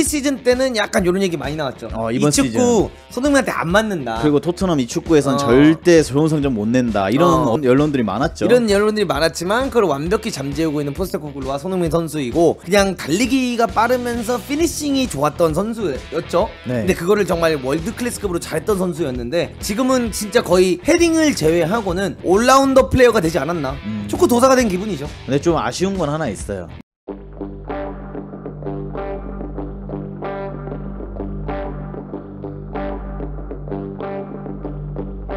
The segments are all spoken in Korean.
프리시즌 때는 약간 이런 얘기 많이 나왔죠. 어, 이번 이 축구 시즌. 손흥민한테 안 맞는다. 그리고 토트넘 이 축구에선 어. 절대 좋은 성적 못 낸다 이런 어. 여론들이 많았죠. 이런 여론들이 많았지만 그걸 완벽히 잠재우고 있는 포스테코글루와 손흥민 선수이고 그냥 달리기가 빠르면서 finishing이 좋았던 선수였죠. 네. 근데 그거를 정말 world class급으로 잘했던 선수였는데 지금은 진짜 거의 헤딩을 제외하고는 올라운더 플레이어가 되지 않았나. 음. 축구 도사가 된 기분이죠. 근데 좀 아쉬운 건 하나 있어요.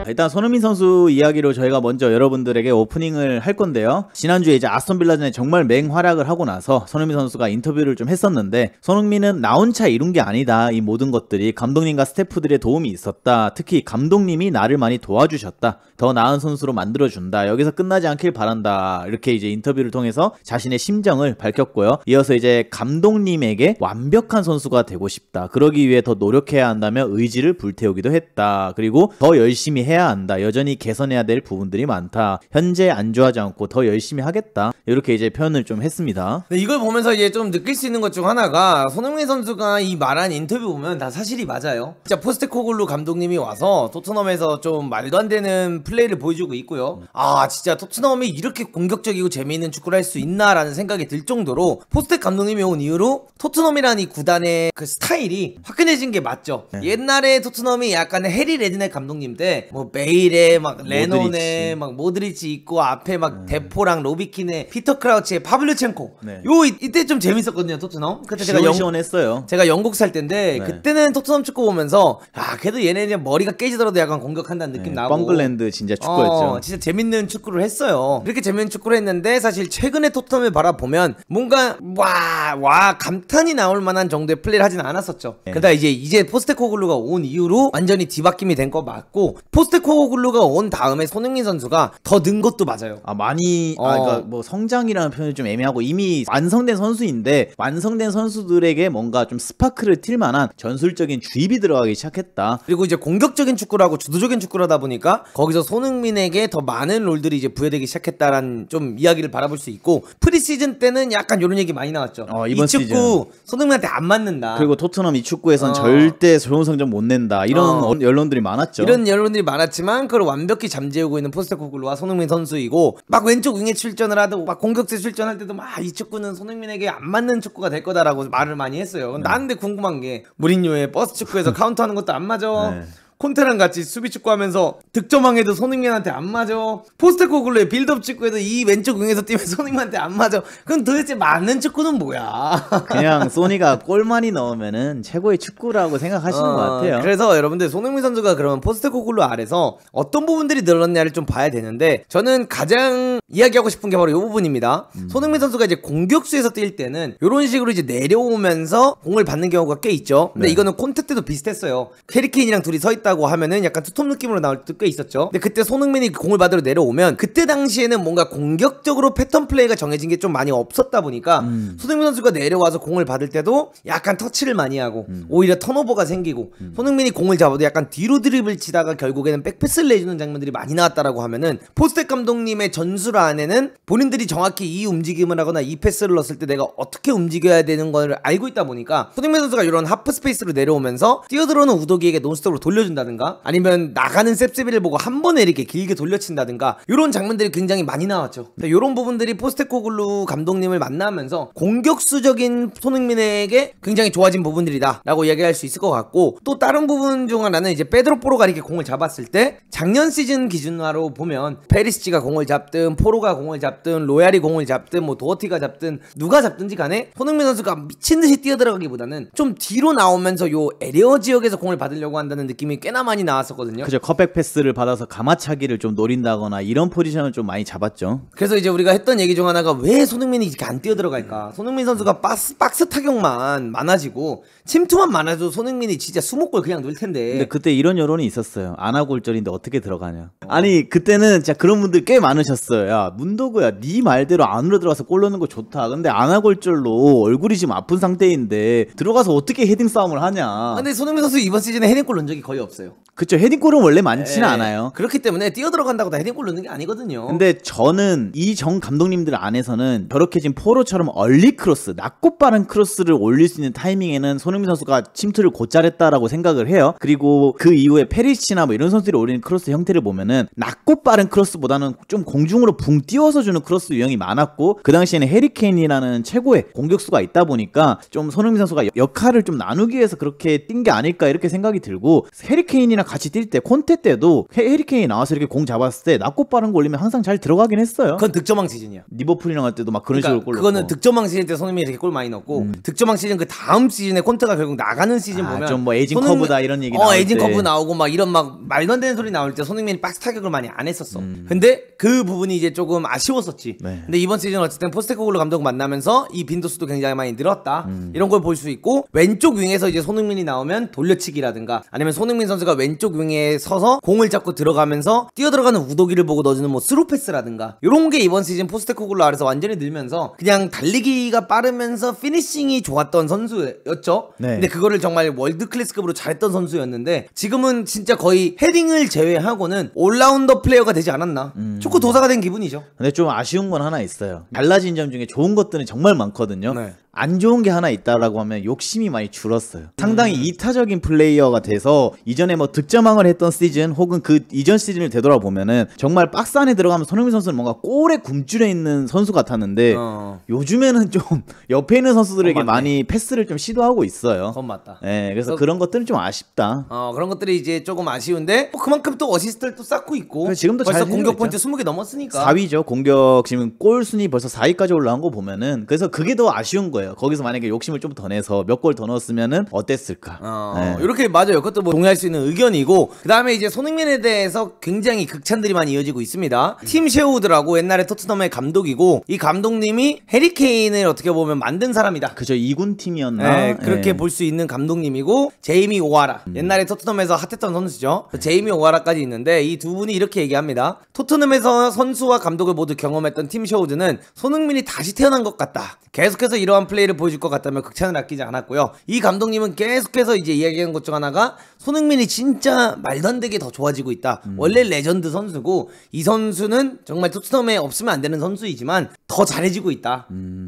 일단 손흥민 선수 이야기로 저희가 먼저 여러분들에게 오프닝을 할 건데요. 지난주에 이제 아스톤 빌라전에 정말 맹활약을 하고 나서 손흥민 선수가 인터뷰를 좀 했었는데 손흥민은 나 혼자 이룬 게 아니다. 이 모든 것들이 감독님과 스태프들의 도움이 있었다. 특히 감독님이 나를 많이 도와주셨다. 더 나은 선수로 만들어준다. 여기서 끝나지 않길 바란다. 이렇게 이제 인터뷰를 통해서 자신의 심정을 밝혔고요. 이어서 이제 감독님에게 완벽한 선수가 되고 싶다. 그러기 위해 더 노력해야 한다며 의지를 불태우기도 했다. 그리고 더 열심히 해야 한다. 여전히 개선해야 될 부분들이 많다. 현재 안주하지 않고 더 열심히 하겠다. 이렇게 이제 표현을 좀 했습니다. 근데 이걸 보면서 이제 좀 느낄 수 있는 것 중 하나가 손흥민 선수가 이 말한 인터뷰 보면 다 사실이 맞아요. 진짜 포스테코글루 감독님이 와서 토트넘에서 좀 말도 안 되는 플레이를 보여주고 있고요. 아 진짜 토트넘이 이렇게 공격적이고 재미있는 축구를 할 수 있나라는 생각이 들 정도로 포스텍 감독님이 온 이후로 토트넘이라는 이 구단의 그 스타일이 화끈해진 게 맞죠. 네. 옛날에 토트넘이 약간 해리 레드냅 감독님 때뭐 베일에 막 레논에 모드리치. 막 모드리치 있고 앞에 막 데포랑 로비 킨에 피터 크라우치에 파블류첸코 네. 요 이- 이때 좀 재밌었거든요 토트넘 그때 제가 영, 시원시원했어요. 제가 영국 살 때인데 네. 그때는 토트넘 축구 보면서 아 그래도 얘네 이제 머리가 깨지더라도 약간 공격한다는 느낌 네, 나고 뻥글랜드 진짜 축구였죠. 어, 진짜 재밌는 축구를 했어요. 이렇게 재밌는 축구를 했는데 사실 최근에 토트넘을 바라보면 뭔가 와, 와 감탄이 나올 만한 정도의 플레이를 하진 않았었죠. 네. 그러다 이제 이제 포스테코글루가 온 이후로 완전히 뒤바뀜이 된 거 맞고 포스테 코글루가 온 다음에 손흥민 선수가 더 는 것도 맞아요. 아 많이 어. 아 그러니까 뭐 성장이라는 표현이 좀 애매하고 이미 완성된 선수인데 완성된 선수들에게 뭔가 좀 스파크를 튈 만한 전술적인 주입이 들어가기 시작했다. 그리고 이제 공격적인 축구를 하고 주도적인 축구를 하다 보니까 거기서 손흥민에게 더 많은 role들이 이제 부여되기 시작했다라는 좀 이야기를 바라볼 수 있고 프리시즌 때는 약간 이런 얘기 많이 나왔죠. 어, 이번 이 축구 시즌. 손흥민한테 안 맞는다. 그리고 토트넘 이 축구에선 어. 절대 좋은 성적 못 낸다. 이런 어. 어. 여론들이 많았죠. 이런 여론들이 많았 지만 그걸 완벽히 잠재우고 있는 포스테코글루와 손흥민 선수이고 막 왼쪽 윙에 출전을 하고 막 공격수 출전할 때도 막 이 축구는 손흥민에게 안 맞는 축구가 될 거다라고 말을 많이 했어요. 나는데 궁금한 게 무리뉴의 버스 축구에서 카운터하는 것도 안 맞아. 네. 콘테랑 같이 수비 축구하면서 득점왕에도 손흥민한테 안 맞아. 포스테코글루의 빌드업 축구에도 이 왼쪽 윙에서 뛰면 손흥민한테 안 맞아. 그럼 도대체 맞는 축구는 뭐야? 그냥 소니가 골 많이 넣으면은 최고의 축구라고 생각하시는 것 같아요. 어, 그래서 여러분들 손흥민 선수가 그러면 포스테코글루 아래서 어떤 부분들이 늘었냐를 좀 봐야 되는데 저는 가장 이야기하고 싶은 게 바로 이 부분입니다. 음. 손흥민 선수가 이제 공격수에서 뛸 때는 이런 식으로 이제 내려오면서 공을 받는 경우가 꽤 있죠. 근데 네. 이거는 콘테 때도 비슷했어요. 해리 케인이랑 둘이 서 있다 고 하면은 약간 two top 느낌으로 나올 때도 꽤 있었죠. 근데 그때 손흥민이 공을 받으러 내려오면 그때 당시에는 뭔가 공격적으로 패턴 플레이가 정해진 게 좀 많이 없었다 보니까 음. 손흥민 선수가 내려와서 공을 받을 때도 약간 터치를 많이 하고 음. 오히려 turnover가 생기고 손흥민이 공을 잡아도 약간 뒤로 드리블을 치다가 결국에는 back pass를 내주는 장면들이 많이 나왔다라고 하면은 포스텍 감독님의 전술 안에는 본인들이 정확히 이 움직임을 하거나 이 패스를 넣었을 때 내가 어떻게 움직여야 되는 걸 알고 있다 보니까 손흥민 선수가 이런 half space로 내려오면서 뛰어들어오는 우도기에게 논스톱으로 돌려준다 든가 아니면 나가는 셉셉이를 보고 한 번에 이렇게 길게 돌려친다든가 이런 장면들이 굉장히 많이 나왔죠. 이런 부분들이 포스테코글루 감독님을 만나면서 공격수적인 손흥민에게 굉장히 좋아진 부분들이다 라고 이야기할 수 있을 것 같고 또 다른 부분 중 하나는 이제 페드로 포로가 이렇게 공을 잡았을 때 작년 시즌 기준으로 보면 페리시치가 공을 잡든 포로가 공을 잡든 로얄이 공을 잡든 뭐 도어티가 잡든 누가 잡든지 간에 손흥민 선수가 미친 듯이 뛰어들어가기보다는 좀 뒤로 나오면서 요 area 지역에서 공을 받으려고 한다는 느낌이 꽤나 많이 나왔었거든요. 그죠 cutback 패스를 받아서 감아차기를 좀 노린다거나 이런 포지션을 좀 많이 잡았죠. 그래서 이제 우리가 했던 얘기 중 하나가 왜 손흥민이 이렇게 안 뛰어 들어갈까? 손흥민 선수가 박스, 박스 타격만 많아지고 침투만 많아도 손흥민이 진짜 스무 골 그냥 넣을 텐데. 근데 그때 이런 여론이 있었어요. 안와골절인데 어떻게 들어가냐. 아니 그때는 진짜 그런 분들 꽤 많으셨어요. 야 문도구야, 네 말대로 안으로 들어가서 골 넣는 거 좋다. 근데 안와골절로 얼굴이 지금 아픈 상태인데 들어가서 어떻게 헤딩 싸움을 하냐. 아, 근데 손흥민 선수 이번 시즌에 헤딩골 넣은 적이 거의 없어요. 없어요. 그쵸 헤딩골은 원래 많지는 예. 않아요. 그렇기 때문에 뛰어 들어간다고 다 헤딩골 넣는 게 아니거든요. 근데 저는 이 정 감독님들 안에서는 저렇게 지금 포로처럼 early 크로스, 낮고 빠른 크로스를 올릴 수 있는 타이밍에는 손흥민 선수가 침투를 곧잘 했다라고 생각을 해요. 그리고 그 이후에 페리시치나 뭐 이런 선수들이 올리는 크로스 형태를 보면은 낮고 빠른 크로스보다는 좀 공중으로 붕 띄워서 주는 크로스 유형이 많았고 그 당시에는 해리케인이라는 최고의 공격수가 있다 보니까 좀 손흥민 선수가 역할을 좀 나누기 위해서 그렇게 뛴 게 아닐까 이렇게 생각이 들고 해리 케인이랑 같이 뛸 때 콘테 때도 해- 해리케인이 나와서 이렇게 공 잡았을 때 낮고 빠른 거 올리면 항상 잘 들어가긴 했어요. 그건 득점왕 시즌이야. 리버풀이랑 할 때도 막 그런 그러니까 식으로 골 그거는 넣고. 득점왕 시즌 때 손흥민이 이렇게 골 많이 넣고 득점왕 시즌 그 다음 시즌에 콘테가 결국 나가는 시즌 아, 보면 좀뭐 aging 손흥민- curve다 이런 얘기 어 aging 때. 커브 나오고 막 이런 막 말도 안 되는 소리 나올 때 손흥민이 박스 타격을 많이 안 했었어. 음. 근데 그 부분이 이제 조금 아쉬웠었지. 네. 근데 이번 시즌 어쨌든 포스테코글루 감독 만나면서 이 빈도수도 굉장히 많이 늘었다. 음. 이런 걸 볼 수 있고 왼쪽 윙에서 이제 손흥민이 나오면 돌려치기라든가 아니면 손흥민 선수가 왼쪽 윙에 서서 공을 잡고 들어가면서 뛰어 들어가는 우도기를 보고 넣어주는 뭐 스루 패스라든가 이런 게 이번 시즌 포스테코글루 아래서 완전히 늘면서 그냥 달리기가 빠르면서 finishing이 좋았던 선수였죠. 네. 근데 그거를 정말 world class급으로 잘했던 선수였는데 지금은 진짜 거의 헤딩을 제외하고는 all-rounder player가 되지 않았나. 음. 축구 도사가 된 기분이죠. 근데 좀 아쉬운 건 하나 있어요. 달라진 점 중에 좋은 것들은 정말 많거든요. 네. 안 좋은 게 하나 있다라고 하면 욕심이 많이 줄었어요. 상당히 음. 이타적인 플레이어가 돼서 이전에 뭐 득점왕을 했던 시즌 혹은 그 이전 시즌을 되돌아보면은 정말 박스 안에 들어가면 손흥민 선수는 뭔가 골에 굶주려 있는 선수 같았는데 어. 요즘에는 좀 옆에 있는 선수들에게 어. 많이 패스를 좀 시도하고 있어요. 그건 맞다. 예, 그래서 그래서- 그런 것들은 좀 아쉽다. 어 그런 것들이 이제 조금 아쉬운데 뭐 그만큼 또 어시스트를 또 쌓고 있고 지금도 벌써 잘 공격 포인트 20개 넘었으니까 4위죠. 공격 지금 골 순위 벌써 4위까지 올라온 거 보면은 그래서 그게 더 아쉬운 거예요. 거기서 만약에 욕심을 좀 더 내서 몇 골 더 넣었으면은 어땠을까? 어, 네. 이렇게 맞아요. 그것도 뭐 동의할 수 있는 의견이고 그다음에 이제 손흥민에 대해서 굉장히 극찬들이 많이 이어지고 있습니다. 팀 셰우드라고 옛날에 토트넘의 감독이고 이 감독님이 해리 케인을 어떻게 보면 만든 사람이다. 그저 2군 팀이었나? 네, 그렇게 예. 볼수 있는 감독님이고 제이미 오하라 옛날에 토트넘에서 핫했던 선수죠 제이미 오하라까지 있는데 이 두 분이 이렇게 얘기합니다 토트넘에서 선수와 감독을 모두 경험했던 팀 셰우드는 손흥민이 다시 태어난 것 같다 계속해서 이러한 플레이를 보여줄 것 같다며 극찬을 아끼지 않았고요. 이 감독님은 계속해서 이제 이야기한 것 중 하나가 손흥민이 진짜 말도 안 되게 더 좋아지고 있다. 원래 레전드 선수고 이 선수는 정말 토트넘에 없으면 안 되는 선수이지만 더 잘해지고 있다.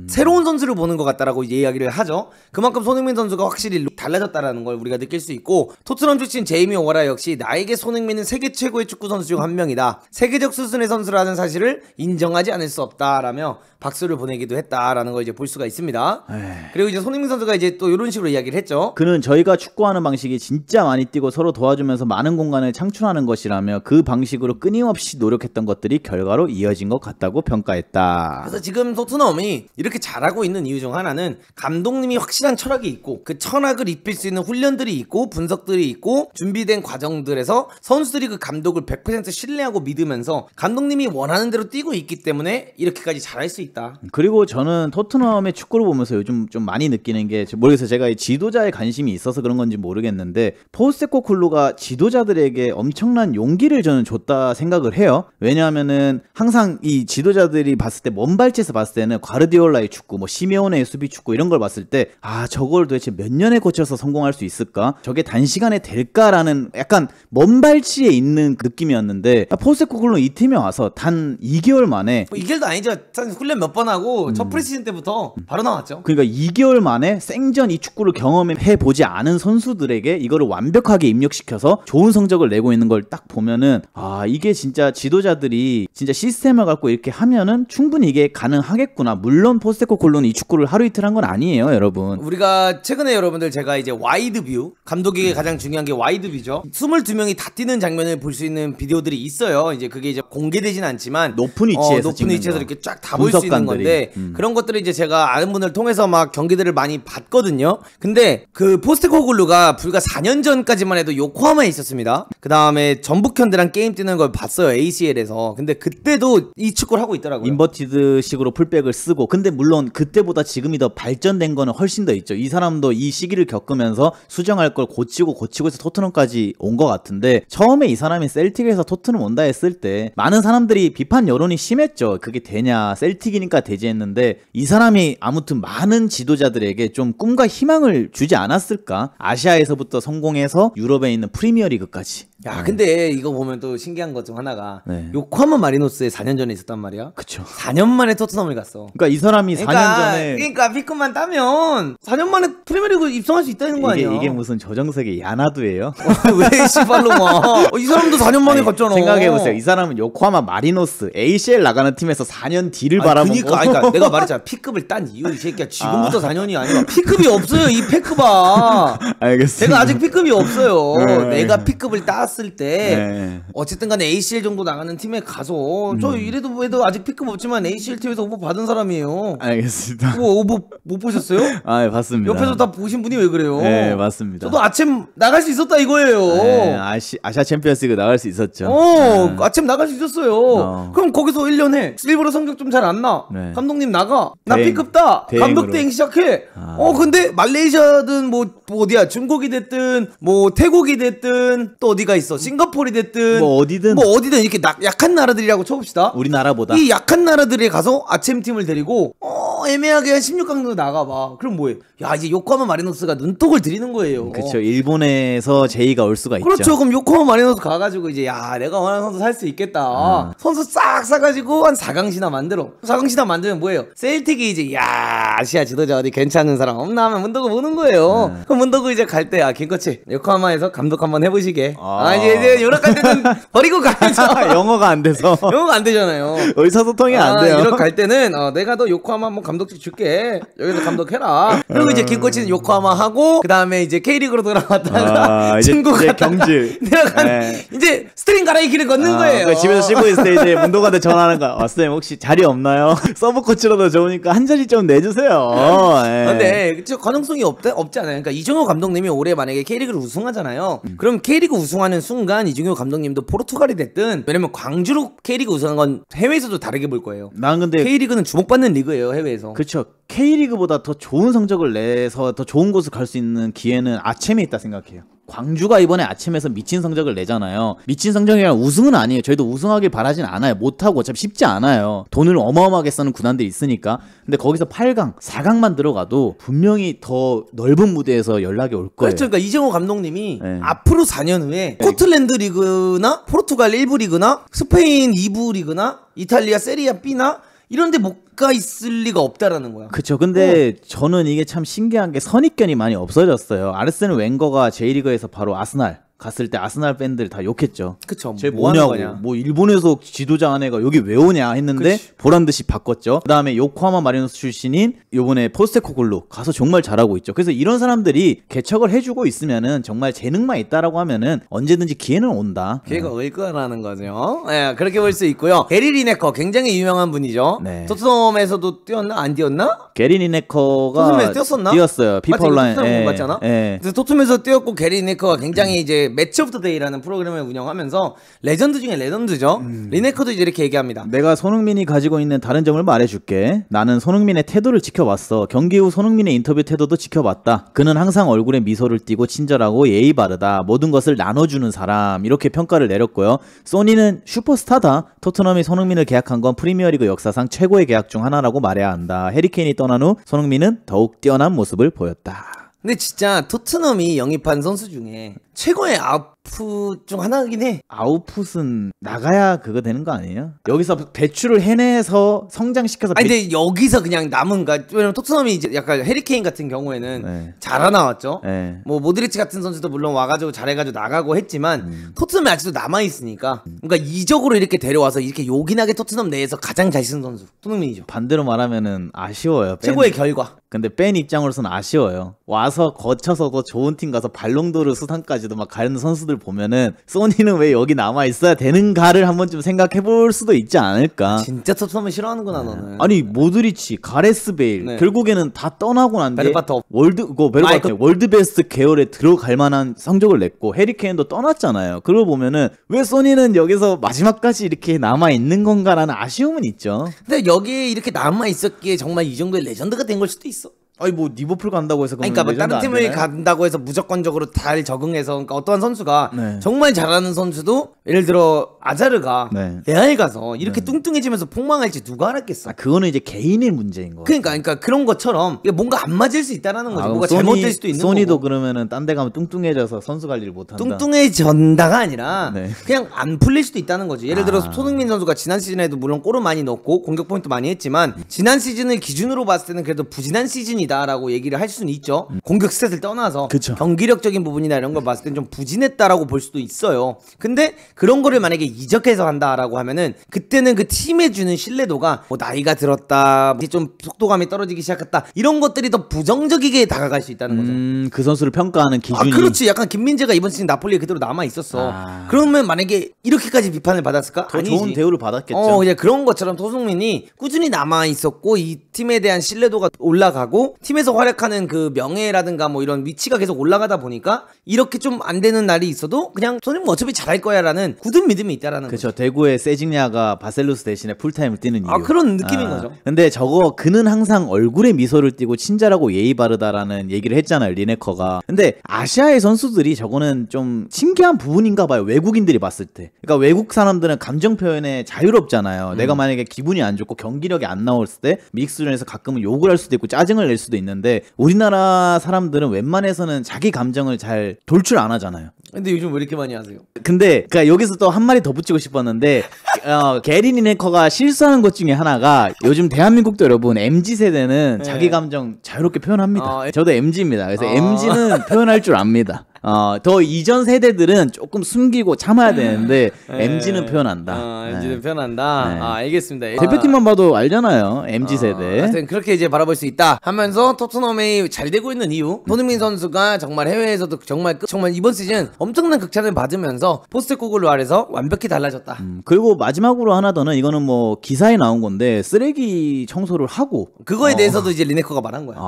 새로운 선수를 보는 것 같다라고 이제 이야기를 하죠. 그만큼 손흥민 선수가 확실히 달라졌다라는 걸 우리가 느낄 수 있고 토트넘 출신 제이미 오하라 역시 나에게 손흥민은 세계 최고의 축구 선수 중 한 명이다. 세계적 수준의 선수라는 사실을 인정하지 않을 수 없다라며 박수를 보내기도 했다라는 걸 이제 볼 수가 있습니다. 에이. 그리고 이제 손흥민 선수가 이제 또 이런 식으로 이야기를 했죠. 그는 저희가 축구하는 방식이 진짜 많이 뛰고 서로 도와주면서 많은 공간을 창출하는 것이라며 그 방식으로 끊임없이 노력했던 것들이 결과로 이어진 것 같다고 평가했다. 그래서 지금 토트넘이 이렇게 잘하고 있는 이유 중 하나는 감독님이 확실한 철학이 있고 그 철학을 입힐 수 있는 훈련들이 있고 분석들이 있고 준비된 과정들에서 선수들이 그 감독을 100% 신뢰하고 믿으면서 감독님이 원하는 대로 뛰고 있기 때문에 이렇게까지 잘할 수 있다. 그리고 저는 토트넘의 축구를 보면서 요즘 좀 많이 느끼는 게 모르겠어요. 제가 이 지도자의 관심이 있어서 그런 건지 모르겠는데 포스테코클루가 지도자들에게 엄청난 용기를 저는 줬다 생각을 해요. 왜냐하면은 항상 이 지도자들이 봤을 때 먼발치에서 봤을 때는 과르디올라의 축구, 뭐 시메오네의 수비 축구 이런 걸 봤을 때 아 저걸 도대체 몇 년에 거쳐서 성공할 수 있을까? 저게 단시간에 될까라는 약간 먼발치에 있는 그 느낌이었는데 포스테코클루 이 팀에 와서 단 2개월 만에 뭐 2개월도 아니죠. 한 훈련 몇 번 하고 첫 프리시즌 때부터 바로 나왔죠. 그러니까 2개월 만에 생전 이 축구를 경험해 보지 않은 선수들에게 이거를 완벽하게 입력시켜서 좋은 성적을 내고 있는 걸 딱 보면은 아 이게 진짜 지도자들이 진짜 시스템을 갖고 이렇게 하면은 충분히 이게 가능하겠구나. 물론 포스테코글루가 이 축구를 하루 이틀 한 건 아니에요, 여러분. 우리가 최근에 여러분들 제가 이제 wide view 감독에게 가장 중요한 게 wide view죠. 22명이 다 뛰는 장면을 볼 수 있는 비디오들이 있어요. 이제 그게 이제 공개되진 않지만 높은 위치에서 높은 찍는 위치에서 거. 이렇게 쫙 다 볼 수 있는 분석관들이. 건데 음. 그런 것들을 이제 제가 아는 분을 통해서 막 경기들을 많이 봤거든요. 근데 그 포스테코글루가 불과 4년 전까지만 해도 요코하마에 있었습니다. 그 다음에 전북 현대랑 게임 뛰는 걸 봤어요 ACL에서. 근데 그때도 이 축구를 하고 있더라고요. 인버티드식으로 풀백을 쓰고 근데 물론 그때보다 지금이 더 발전된 거는 훨씬 더 있죠. 이 사람도 이 시기를 겪으면서 수정할 걸 고치고 고치고 해서 토트넘까지 온 것 같은데 처음에 이 사람이 셀틱에서 토트넘 온다 했을 때 많은 사람들이 비판 여론이 심했죠. 그게 되냐 셀틱이 니까 되지 했는데 이 사람이 아무튼 많은 지도자들에게 좀 꿈과 희망을 주지 않았을까? 아시아에서부터 성공해서 유럽에 있는 프리미어리그까지. 야, 근데 이거 보면 또 신기한 것 중 하나가 네. 요코하마 마리노스에 4년 전에 있었단 말이야. 그쵸. 4년 만에 토트넘을 갔어. 그러니까 이 사람이 4년 전에 그러니까 피크만 따면 4년 만에 프리미어리그 입성할 수 있다는 거 아니야? 이게, 이게 무슨 저정석의 야나두예요? 왜 씨발로 뭐? 어, 이 사람도 4년 만에 갔잖아. 생각해 보세요. 이 사람은 요코하마 마리노스 ACL 나가는 팀에서 4년 뒤를 아니, 바라보고 그니까, 아니, 그러니까 내가 말했잖아. P급을 딴 이유 이 새끼야. 지금부터 4년이 아니라 P급이 없어요. 이 패크바. 알겠습니다. 제가 아직 P급이 없어요. 네. 내가 P급을 땄을 때 네. 어쨌든 간에 ACL 정도 나가는 팀에 가서 저 이래도 왜도 아직 P급 없지만 ACL 팀에서 오버 받은 사람이에요. 알겠습니다. 뭐 오버 못 보셨어요? 아, 예, 봤습니다. 옆에서 다 보신 분이 왜 그래요? 네, 맞습니다. 저도 아침 나갈 수 있었다 이거예요. 네, 아시, 아시아 챔피언스리그 나갈 수 있었죠. 어, 아침 나갈 수 있었어요. 어. 그럼 거기서 1년 해. 일부러 성적 좀 잘 안 나. 네. 감독님 나가. 나 대행, 따. 대행으로. 감독 대행 시작해. 아. 어, 근데 말레이시아든 뭐, 뭐 어디야. 중국이 됐든 뭐 태국이 됐든 또 어디가 있어. 싱가포르이 됐든 뭐 어디든. 뭐 어디든 이렇게 나- 약한 나라들이라고 쳐봅시다. 우리나라보다. 이 약한 나라들에 가서 아침 팀을 데리고 어 애매하게 한 16강도 나가봐. 그럼 뭐해? 야 이제 요코하마 마리노스가 눈독을 들이는 거예요. 그쵸. 일본에서 제의가 올 수가 있죠. 그렇죠. 그럼 요코하마 마리노스 가가지고 이제 야 내가 원하는 선수 살 수 있겠다. 음. 선수 싹 사가지고 한 4강시나 만들어. 4강시나 만들면 뭐예요? 셀틱이 이제 야 아시아 지도자 어디 괜찮은 사람 없나 하면 문도구 보는 거예요. 음. 그럼 문도구 이제 갈 때야 김코치 요코하마에서 감독 한번 해보시게. 아, 아. 이제 이제 갈 때는 버리고 가야죠. 영어가 안 돼서 영어가 안 되잖아요. 의사소통이 안 아, 돼요. 유럽 갈 때는 어, 내가 너 요코하마 한번 감독직 줄게. 여기서 감독해라. 그리고 이제 김코치는 요코하마 하고 그 다음에 이제 K리그로 돌아갔다가 아, 이제- 친구 이제 갔다가 경질. 내려간 네. 이제 스트링 갈아입 길을 걷는 아, 거예요. 그 집에서 쉬고 있을 때 이제 문도관한테 전화하는 거야. 아, 쌤 혹시 자리 없나요? 서브 코치로도 좋으니까 한 자리 좀 내주세요. 예. 근데 저 가능성이 없다 없지 않아요. 그러니까 이정효 감독님이 올해 만약에 K리그를 우승하잖아요. 음. 그럼 K리그 우승하는 순간 이정효 감독님도 포르투갈이 됐든 왜냐면 광주로 K리그 우승한 건 해외에서도 다르게 볼 거예요. 난 근데 K리그는 주목받는 리그예요 해외에서. 그쵸 K리그보다 더 좋은 성적을 내서 더 좋은 곳을 갈 수 있는 기회는 아침에 있다 생각해요. 광주가 이번에 아침에서 미친 성적을 내잖아요. 미친 성적이랑 우승은 아니에요. 저희도 우승하길 바라진 않아요. 못하고 어차피 쉽지 않아요. 돈을 어마어마하게 쓰는 구단들이 있으니까. 근데 거기서 8강, 4강만 들어가도 분명히 더 넓은 무대에서 연락이 올 거예요. 그렇죠. 그러니까 이정효 감독님이 네. 앞으로 4년 후에 스코틀랜드 리그나 포르투갈 1부 리그나 스페인 2부 리그나 이탈리아 세리아 B나 이런 데 못 가 있을 리가 없다라는 거야. 그쵸. 근데 어. 저는 이게 참 신기한 게 선입견이 많이 없어졌어요. 아르센 벵거가 J리그에서 바로 아스날 갔을 때 아스날 팬들 다 욕했죠. 그쵸. 쟤 뭐 뭐냐고 거냐. 뭐 일본에서 지도자 한 애가 여기 왜 오냐 했는데 그치. 보란 듯이 바꿨죠 그다음에 요코하마 마리노스 출신인 요번에 포스테코글루 가서 정말 잘하고 있죠 그래서 이런 사람들이 개척을 해주고 있으면은 정말 재능만 있다라고 하면은 언제든지 기회는 온다 걔가 올 거라는 거죠. 예, 그렇게 볼 수 있고요. 게리 리네커 굉장히 유명한 분이죠. 네. 토트넘에서도 뛰었나 안 뛰었나? 게리 리네커가 토트넘에서 뛰었었나? 뛰었어요 피파 맞지? 온라인 예, 맞잖아. 예. 토트넘에서 뛰었고 게리 리네커가 굉장히 이제 Match of the Day라는 프로그램을 운영하면서 레전드 중에 레전드죠. 음. 리네커도 이제 이렇게 얘기합니다. 내가 손흥민이 가지고 있는 다른 점을 말해줄게. 나는 손흥민의 태도를 지켜봤어. 경기 후 손흥민의 인터뷰 태도도 지켜봤다. 그는 항상 얼굴에 미소를 띠고 친절하고 예의 바르다. 모든 것을 나눠주는 사람. 이렇게 평가를 내렸고요. 소니는 슈퍼스타다. 토트넘이 손흥민을 계약한 건 프리미어리그 역사상 최고의 계약 중 하나라고 말해야 한다. 해리케인이 떠난 후 손흥민은 더욱 뛰어난 모습을 보였다. 근데 진짜 토트넘이 영입한 선수 중에 최고의 아프 중 하나이긴 해. 아웃풋은 나가야 그거 되는 거 아니에요? 여기서 배출을 해내서 성장시켜서 아니 배- 근데 여기서 그냥 남은 가 왜냐면 토트넘이 이제 약간 해리케인 같은 경우에는 네. 잘하 나왔죠. 네. 뭐 모드리치 같은 선수도 물론 와가지고 잘해가지고 나가고 했지만 음. 토트넘이 아직도 남아 있으니까 그러니까 이적으로 이렇게 데려와서 이렇게 요긴하게 토트넘 내에서 가장 잘 쓰는 선수 손흥민이죠. 반대로 말하면은 아쉬워요. 팬- 최고의 결과. 근데 팬 입장으로서는 아쉬워요. 와서 거쳐서 더 좋은 팀 가서 발롱도르 수상까지 도 막 가는 선수들 보면은 소니는 왜 여기 남아 있어야 되는가를 한번 좀 생각해 볼 수도 있지 않을까. 진짜 토트넘을 싫어하는구나 너는. 아니 모드리치, 가레스 베일 네. 결국에는 다 떠나고 난뒤 베르바토. world 그 아이고. world best 계열에 들어갈 만한 성적을 냈고 해리 케인도 떠났잖아요. 그러고 보면은 왜 소니는 여기서 마지막까지 이렇게 남아 있는 건가라는 아쉬움은 있죠. 근데 여기에 이렇게 남아 있었기에 정말 이 정도의 레전드가 된 걸 수도 있어. 아니 뭐 리버풀 간다고 해서 아니, 그러니까 뭐 다른 안 팀을? 간다고 해서 무조건적으로 잘 적응해서 그러니까 어떠한 선수가 네. 정말 잘하는 선수도 예를 들어 아자르가 네. 레알 가서 이렇게 뚱뚱해지면서 폭망할지 누가 알았겠어. 아 그거는 이제 개인의 문제인 거. 그러니까 그러니까 그런 것처럼 뭔가 안 맞을 수 있다라는 거지. 뭔가 잘못될 수도 있는 쏘니도 거고. 그러면은 딴 데 가면 뚱뚱해져서 선수 관리를 못 한다. 뚱뚱해진다가 아니라 네. 그냥 안 풀릴 수도 있다는 거지. 예를 들어 아. 손흥민 선수가 지난 시즌에도 물론 골을 많이 넣고 공격 포인트 많이 했지만 지난 시즌을 기준으로 봤을 때는 그래도 부진한 시즌이다라고 얘기를 할 수는 있죠. 공격 stat을 떠나서 그쵸. 경기력적인 부분이나 이런 걸 봤을 땐 좀 부진했다라고 볼 수도 있어요. 근데 그런 거를 만약에 이적해서 한다라고 하면은 그때는 그 팀에 주는 신뢰도가 뭐 나이가 들었다, 좀 속도감이 떨어지기 시작했다 이런 것들이 더 부정적이게 다가갈 수 있다는 거죠. 음, 그 선수를 평가하는 기준이 아 그렇지 약간 김민재가 이번 시즌 나폴리에 그대로 남아 있었어 아. 그러면 만약에 이렇게까지 비판을 받았을까 더 아니지. 좋은 대우를 받았겠죠. 어 이제 그런 것처럼 손흥민이 꾸준히 남아 있었고 이 팀에 대한 신뢰도가 올라가고 팀에서 활약하는 그 명예라든가 뭐 이런 위치가 계속 올라가다 보니까 이렇게 좀 안 되는 날이 있어도 그냥 손흥민 어차피 잘할 거야라는 굳은 믿음이 있다라는 거죠. 그렇죠. 대구의 세징야가 바셀루스 대신에 풀타임을 뛰는 이유. 아, 그런 느낌인 거죠. 근데 저거 그는 항상 얼굴에 미소를 띠고 친절하고 예의 바르다라는 얘기를 했잖아요. 리네커가. 근데 아시아의 선수들이 저거는 좀 신기한 부분인가 봐요. 외국인들이 봤을 때. 그러니까 외국 사람들은 감정 표현에 자유롭잖아요. 음. 내가 만약에 기분이 안 좋고 경기력이 안 나왔을 때 믹스 전에서 가끔은 욕을 할 수도 있고 짜증을 낼 수도 있는데 우리나라 사람들은 웬만해서는 자기 감정을 잘 돌출 안 하잖아요. 근데 요즘 왜 이렇게 많이 하세요? 근데 그러니까 여기서 또 한 마디 더 붙이고 싶었는데 어, 게리 리네커가 실수하는 것 중에 하나가 요즘 대한민국도 여러분 MZ 세대는 네. 자기 감정 자유롭게 표현합니다. 아, 저도 MZ입니다. 그래서 아. MZ는 표현할 줄 압니다. 어, 더 이전 세대들은 조금 숨기고 참아야 되는데 MZ는 표현한다. 아, 네. MZ는 표현한다. 네. 아, 알겠습니다. 대표팀만 봐도 알잖아요. MZ 아, 세대. 하여튼 그렇게 이제 바라볼 수 있다 하면서 토트넘이 잘 되고 있는 이유 손흥민 선수가 정말 해외에서도 정말 끝- 정말 이번 시즌 엄청난 극찬을 받으면서 포스테코글루 아래서 완벽히 달라졌다 음, 그리고 마지막으로 하나 더는 이거는 뭐 기사에 나온 건데 쓰레기 청소를 하고 그거에 어. 대해서도 이제 리네커가 말한 거야 아.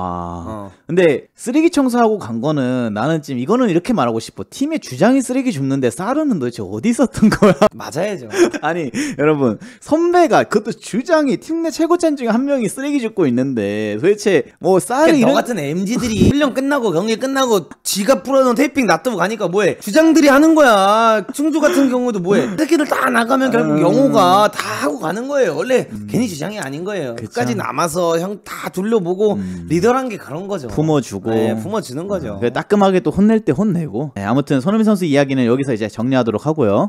어. 근데 쓰레기 청소하고 간 거는 나는 지금 이거는 이렇게 말하고 싶어. 팀의 주장이 쓰레기 줍는데 사르는 도대체 어디 있었던 거야? 맞아야죠. 아니, 여러분, 선배가 그것도 주장이 팀 내 최고짠 중에 한 명이 쓰레기 줍고 있는데 도대체 뭐 사르 그러니까 너 이런 같은 MZ들이 1년 끝나고 경기 끝나고 지가 풀어놓은 테이핑 놔두고 가니까 뭐해? 주장들이 하는 거야. 충주 같은 경우도 뭐해? 새끼들 다 나가면 결국 영호가 다 하고 가는 거예요. 원래 괜히 주장이 아닌 거예요. 그쵸. 끝까지 남아서 형 다 둘러보고 리더란 게 그런 거죠. 품어주고. 네, 품어주는 거죠. 그 따끔하게 또 혼낼 때 혼 내고. 네, 아무튼 손흥민 선수 이야기는 여기서 이제 정리하도록 하고요.